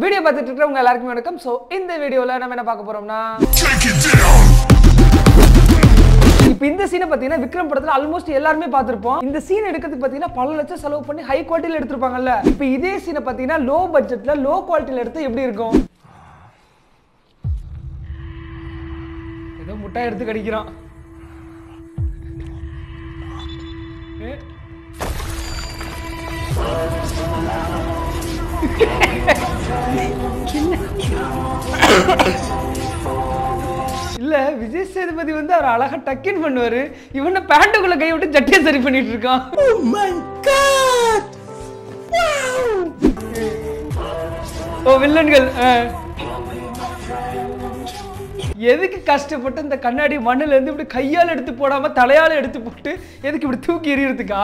Video பார்த்துட்டு இருக்கிறவங்க எல்லாருக்குமே வணக்கம். ஸோ இந்த வீடியோவில் நம்ம என்ன பார்க்க down. இப்போ இந்த சீனை பார்த்தீங்கன்னா விக்ரம் படத்தில் ஆல்மோஸ்ட் எல்லாருமே பார்த்துருப்போம். இந்த சீன் எடுக்கிறதுக்கு பார்த்தீங்கன்னா பல லட்சம் செலவு பண்ணி ஹை குவாலிட்டியில் எடுத்திருப்பாங்கல்ல. இப்போ இதே சீனை பார்த்தீங்கன்னா லோ பட்ஜெட்டில் லோ குவாலிட்டியில் எடுத்து எப்படி இருக்கும்? ஏதோ முட்டாய் எடுத்து கடிக்கிறான். ஏ. இல்ல விஜய் சேதுபதி வந்து அவர் அழகா டக்கின் பண்ணுவாரு. இவன பேண்ட்டுக்குள்ள கை விட்டு ஜட்டியை சரி பண்ணிட்டு இருக்கான். ஓ வில்லன்கள். எதுக்கு கஷ்டப்பட்டு இந்த கண்ணாடி மண்ணுல இருந்து இப்படி கையால எடுத்து போடாம தலையால எடுத்து போட்டு எதுக்கு இப்படி தூக்கி எறியறதுக்கா?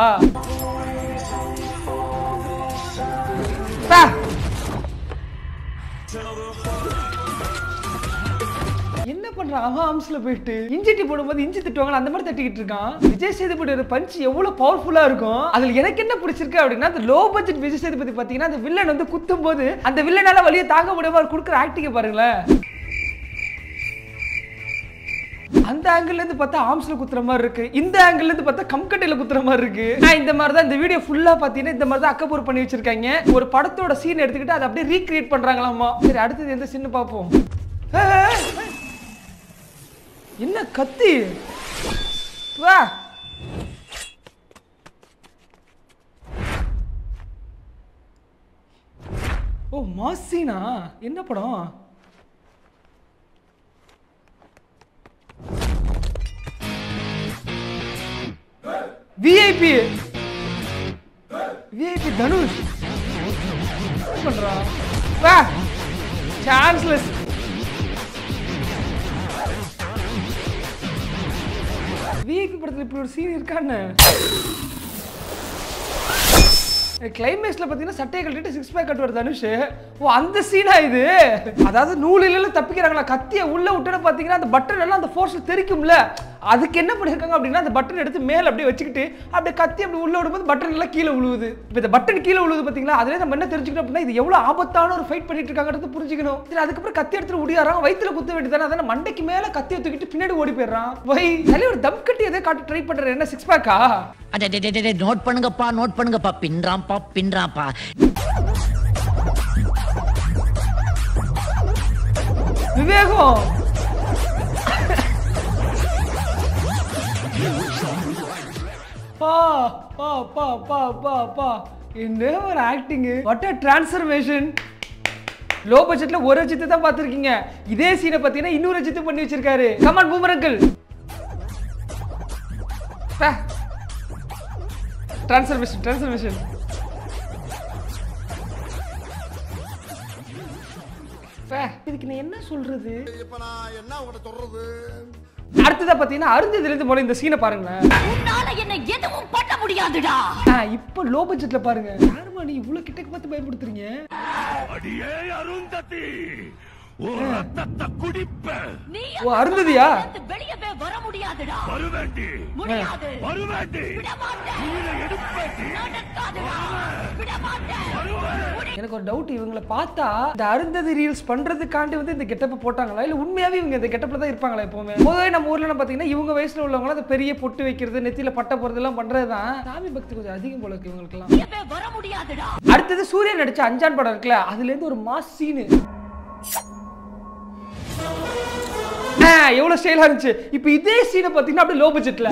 என்ன பண்றான்? அவன் ஆம்ஸ்ல போயிட்டு இஞ்சி டீ போடும்போது இஞ்சி திட்டுவாங்க அந்த மாதிரி தட்டிக்கிட்டு இருக்கான். விஜய் சேதுபதி பஞ்ச் எவ்வளவு பவர்ஃபுல்லா இருக்கும்? அதுல எனக்கு என்ன பிடிச்சிருக்கு அப்படின்னா அந்த லோ பட்ஜெட் விஜய் சேதுபதி பாத்தீங்கன்னா அந்த வில்லன் வந்து குத்தும் போது அந்த வில்லனால வழியை தாங்க முடியாம அவர் கொடுக்குற ஆக்டிங்க பாருங்களேன். அந்த ஆங்கிள் இருந்து பார்த்தா ஆம்ஸ்ல குத்துற மாதிரி இருக்கு. இந்த ஆங்கிள் இருந்து பார்த்தா கம்கட்டையில குத்துற மாதிரி இருக்கு. நான் இந்த மாதிரி தான் இந்த வீடியோ ஃபுல்லா பாத்தீங்கன்னா இந்த மாதிரி தான் அக்கப்பூர் பண்ணி வச்சிருக்காங்க. ஒரு படத்தோட சீன் எடுத்துக்கிட்டு அதை அப்படியே ரீக்ரியேட் பண்றாங்களாமா சரி அடுத்தது எந்த சீன் பார்ப்போம். என்ன கத்தி? வா. ஓ மாசினா? என்ன படம்? விஐபி விஐபி தனுஷ் பண்றா வா சான்ஸ்லெஸ் விஐபி படத்தில் இப்படி ஒரு சீன் இருக்கான்னு. கிளைமேக்ஸில் பார்த்தீங்கன்னா சட்டையை கட்டிட்டு சிக்ஸ் பேக் கட்டுவார் தனுஷ். ஓ அந்த சீனா இது? அதாவது நூலில தப்பிக்கிறாங்களா? கத்தியை உள்ள விட்டுன்னு பார்த்தீங்கன்னா அந்த பட்டன் எல்லாம் அந்த ஃபோர்ஸில் தெரிக்கும்ல. அதுக்கு என்ன பண்ணிருக்காங்க அப்படின்னா அந்த பட்டன் எடுத்து மேல அப்படியே வச்சுக்கிட்டு அப்படியே கத்தி அப்படி உள்ள விடும்போது பட்டன் எல்லாம் கீழே விழுவுது இப்போ இந்த பட்டன் கீழே விழுவுது பாத்தீங்களா? அதுல நம்ம என்ன தெரிஞ்சுக்கணும் அப்படின்னா இது எவ்வளவு ஆபத்தான ஒரு ஃபைட் பண்ணிட்டு இருக்காங்கிறது புரிஞ்சுக்கணும். சரி அதுக்கப்புறம் கத்தி எடுத்துட்டு ஓடியாரான் வயித்துல குத்த வேண்டியதானே அதான? மண்டைக்கு மேல கத்தியை தூக்கிட்டு பின்னாடி ஓடி போயிடுறான். வை தலைவர் தம் கட்டி எதை காட்டு ட்ரை பண்றாரு. என்ன சிக்ஸ் பேக்கா நோட் பண்ணுங்கப்பா நோட் பண்ணுங்கப்பா. பின்றாம்பா பின்றாம்பா விவேகம்! பா பா பா பா பா பா. என்ன ஒரு acting what a transformation low பட்ஜெட்ல ஒரு அஜித்து தான் பார்த்துருக்கீங்க. இதே சீனை பார்த்தீங்கன்னா இன்னொரு அஜித்து பண்ணி வச்சிருக்காரு. கமான் பூமரங்கள் டிரான்ஸ்ஃபர்மேஷன் டிரான்ஸ்ஃபர்மேஷன் இதுக்கு நான் என்ன சொல்றது? இப்ப நான் என்ன உங்கள்ட்ட சொல்றது? அடுத்ததா பாத்தீங்கன்னா அருந்ததுல இருந்து போல இந்த சீனை பாருங்களேன். உன்னால என்ன எதுவும் பண்ண முடியாதுடா. ஆ, இப்போ லோ பட்ஜெட்ல பாருங்க. யாருமா நீ இவ்வளவு கிட்டக்கு பார்த்து பயன்படுத்துறீங்க? அடியே அருந்ததி ஒரு ரத்தத்தை குடிப்ப. நீ ஓ அருந்ததியா? முடியாதுடா. வருவேண்டி. முடியாது. வருவேண்டி. எனக்கு ஒரு டவுட் இவங்கள பார்த்தா இந்த அருந்ததி ரீல்ஸ் பண்றதுக்காண்டி வந்து இந்த கெட்டப்ப போட்டாங்களா? இல்ல உண்மையாவே இவங்க இந்த கெட்டப்ல தான் இருப்பாங்களா எப்பவுமே? பொதுவாக நம்ம ஊர்ல பாத்தீங்கன்னா இவங்க வயசுல உள்ளவங்க அந்த பெரிய பொட்டு வைக்கிறது நெத்தியில பட்டை போறது எல்லாம் பண்றதுதான். சாமி பக்தி கொஞ்சம் அதிகம் போல இருக்கு வர முடியாதுடா. அடுத்தது சூரியன் நடிச்ச அஞ்சான் படம் இருக்குல்ல அதுல இருந்து ஒரு மாஸ் சீனு எவ்வளவு ஸ்டைலா இருந்துச்சு? இப்போ இதே சீனை பாத்தீங்கன்னா அப்படியே லோ. பட்ஜெட்ல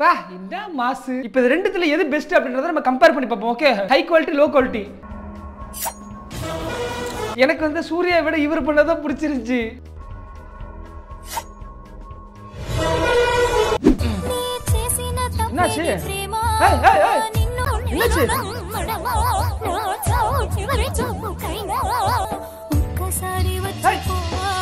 பா என்ன மாசு? இப்போ இது ரெண்டுத்துல எது பெஸ்ட் அப்படின்றத நம்ம கம்பேர் பண்ணி பார்ப்போம் okay high quality low quality எனக்கு வந்து சூர்யா விட இவர் பண்ணதான் பிடிச்சிருந்துச்சு. என்னாச்சு? ஏய், ஏய்,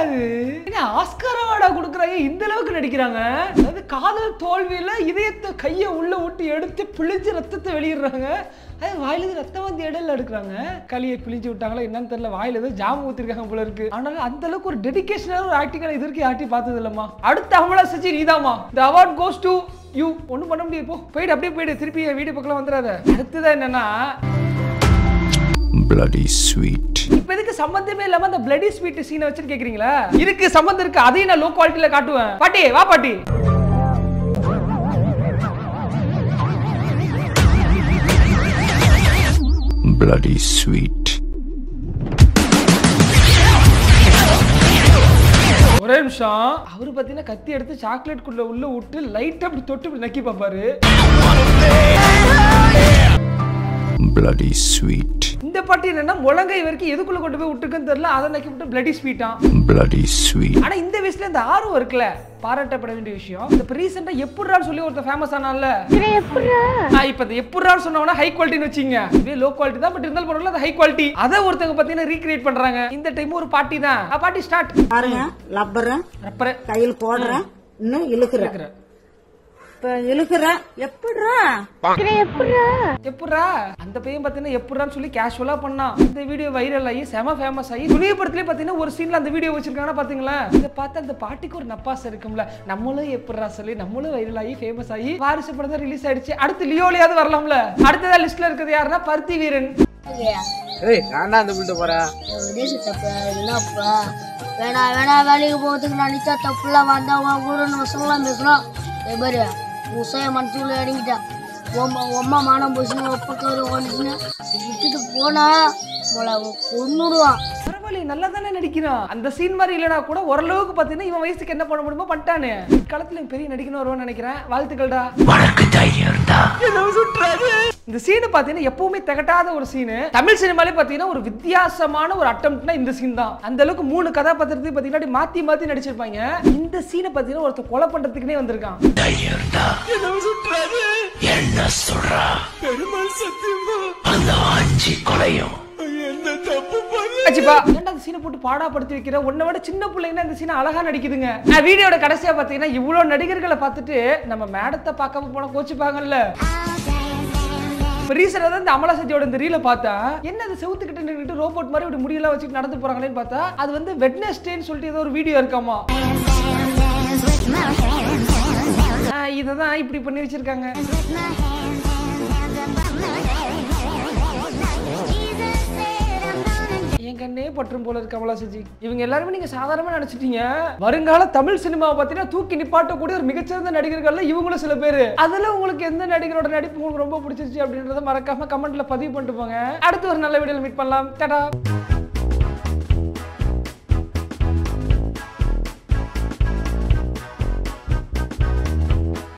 அது என்ன ஆஸ்கார் அவார்டா கொடுக்குறாங்க? இந்த அளவுக்கு நடிக்கிறாங்க. அதாவது காதல் தோல்வியில இதயத்தை கையை உள்ள விட்டு எடுத்து பிழிஞ்சு ரத்தத்தை வெளியிடுறாங்க. அது வாயில ரத்தம் வந்து இடையில எடுக்கிறாங்க. களியை பிழிஞ்சு விட்டாங்களா என்னன்னு தெரியல. வாயில ஏதோ ஜாம் ஊத்திருக்காங்க போல இருக்கு. ஆனாலும் அந்த அளவுக்கு ஒரு டெடிகேஷனான ஒரு ஆக்டிங் இது வரைக்கும் யார்ட்டையும் பார்த்தது இல்லம்மா. அடுத்த அமலா செஞ்சு நீதாமா இந்த அவார்ட் கோஸ் டு யூ ஒன்றும் பண்ண முடியும் இப்போ போயிட்டு அப்படியே போயிட்டு திருப்பி வீடு பக்கம் வந்துடாத அடுத்ததான் என்னன்னா Bloody sweet. இப்ப எதுக்கு சம்பந்தமே இல்லாம அந்த பிளடி ஸ்வீட் சீனை வச்சுட்டு கேக்குறீங்களா? இருக்கு சம்பந்தம் இருக்கு? அதையும் நான் லோ குவாலிட்டில காட்டுவேன். பாட்டி வா பாட்டி. Bloody sweet. ஒரே நிமிஷம். அவரு பாத்தீங்கன்னா கத்தி எடுத்து சாக்லேட் குள்ள உள்ள விட்டு லைட்டா அப்படி தொட்டு நக்கி பாப்பாரு Bloody sweet. இந்த பாட்டி என்னன்னா முழங்கை வரைக்கும் எதுக்குள்ள கொண்டு போய் விட்டுருக்குன்னு தெரியல அதை நக்கி விட்டு பிளடி ஸ்வீட்டா Bloody sweet. ஆனா இந்த வயசுல இந்த ஆர்வம் இருக்குல்ல பாராட்டப்பட வேண்டிய விஷயம். இந்த ரீசெண்டா எப்படிறான்னு சொல்லி ஒருத்தர் ஃபேமஸ் ஆனால இப்ப இந்த எப்படிறான்னு சொன்னவனா ஹை குவாலிட்டின்னு வச்சீங்க இதே லோ குவாலிட்டி தான் பட் இருந்தாலும் பரவாயில்ல அது ஹை குவாலிட்டி அதை ஒருத்தங்க பாத்தீங்கன்னா ரீக்ரியேட் பண்றாங்க. இந்த டைம் ஒரு பாட்டி தான். பாட்டி ஸ்டார்ட் பாருங்க லப்பர் ரப்பர கையில் போடுறேன் இன்னும் இழுக்கிறேன் இப்ப இழுக்கிறேன் எப்படிடா எப்பட்றா? அந்த பையன் பாத்தீங்கன்னா எப்பட்றான்னு சொல்லி கேஷுவலா பண்ணான். இந்த வீடியோ வைரல் ஆகி செம ஃபேமஸ் ஆகி துணிய படத்துலயே பாத்தீங்கன்னா ஒரு சீன்ல அந்த வீடியோ வச்சிருக்காங்கன்னா பாத்தீங்களா? இதை பார்த்து அந்த பாட்டிக்கு ஒரு நப்பாசை இருக்கும்ல. நம்மளும் எப்பட்றா சொல்லி நம்மளும் வைரல் ஆகி ஃபேமஸ் ஆகி வாரிசு படம் தான் ரிலீஸ் ஆயிடுச்சு. அடுத்து லியோலயாவது வரலாம்ல. அடுத்ததா லிஸ்ட்ல இருக்கிறது யாருன்னா பருத்தி வீரன். ஏய் நான் தான் அந்த பில்ட்டு போறேன். தப்பு. என்னப்பா? வேணா வேணா வேலைக்கு போகிறதுக்கு நான் நிச்சா தப்புலாம் வந்தா உன் கூட நம்ம சொல்லலாம் பேசணும். ஏய் பாரு. உசைய மனசுக்குள்ள இறங்கிட்டேன். உம்மா உம்மா மானம் போச்சுன்னு ஒப்பக்கார ஓடிச்சுன்னு விட்டுட்டு போனா உங்களை கொண்டுடுவான் நல்லா தானே நடிக்கிறான். அந்த சீன் மாதிரி இல்லனா கூட ஓரளவுக்கு பாத்தீங்கன்னா இவன் வயசுக்கு என்ன பண்ண முடியுமோ பண்ணிட்டானே. காலத்துல பெரிய நடிக்கணும் வருவான்னு நினைக்கிறேன். வாழ்த்துக்கள்டா. உனக்கு தைரியம் இருந்தா. இந்த சீனு பாத்தீங்கன்னா எப்பவுமே திகட்டாத ஒரு சீனு தமிழ் சினிமாலே பாத்தீங்கன்னா ஒரு வித்தியாசமான ஒரு அட்டம்ப்ட்னா இந்த சீன் தான். அந்த அளவுக்கு மூணு கதாபாத்திரத்தையும் பாத்தீங்கன்னா அப்படி மாத்தி மாத்தி நடிச்சிருப்பாங்க. இந்த சீனை பாத்தீங்கன்னா ஒருத்தர் கொலை பண்றதுக்குனே வந்திருக்கான். என்ன சொல்றா? அந்த அஞ்சு கொலையும் ஆச்சுப்பா ஏன்டா அந்த சீனை போட்டு பாடாப்படுத்தி வைக்கிற உன்னை விட சின்ன பிள்ளைங்கன்னா இந்த சீனை அழகா நடிக்குதுங்க. நான் வீடியோட கடைசியா பாத்தீங்கன்னா இவ்வளவு நடிகர்களை பார்த்துட்டு நம்ம மேடத்தை பார்க்காம போன கோச்சுப்பாங்கல்ல இப்போ ரீசெண்டாக தான் இந்த அமலா சத்தியோட இந்த ரீலை பார்த்தா என்ன அது செவுத்துக்கிட்ட நின்றுட்டு ரோபோட் மாதிரி இப்படி முடியெல்லாம் வச்சுட்டு நடந்து போறாங்களேன்னு பார்த்தா அது வந்து வெட்னஸ்டேன்னு சொல்லிட்டு ஏதோ ஒரு வீடியோ இருக்காமா? இதை தான் இப்படி பண்ணி வச்சிருக்காங்க. என் கண்ணே பற்றும் போல இருக்கு கமலா சஜி. இவங்க எல்லாருமே நீங்க சாதாரணமா நினைச்சிட்டீங்க வருங்கால தமிழ் சினிமாவை பார்த்தீங்கன்னா தூக்கி நிப்பாட்டக்கூடிய ஒரு மிகச்சிறந்த நடிகர்கள்ல இவங்களும் சில பேர். அதுல உங்களுக்கு எந்த நடிகரோட நடிப்பு உங்களுக்கு ரொம்ப பிடிச்சிருச்சு அப்படின்றத மறக்காம கமெண்ட்ல பதிவு பண்ணிட்டு போங்க. அடுத்து ஒரு நல்ல வீடியோல மீட் பண்ணலாம். டடா!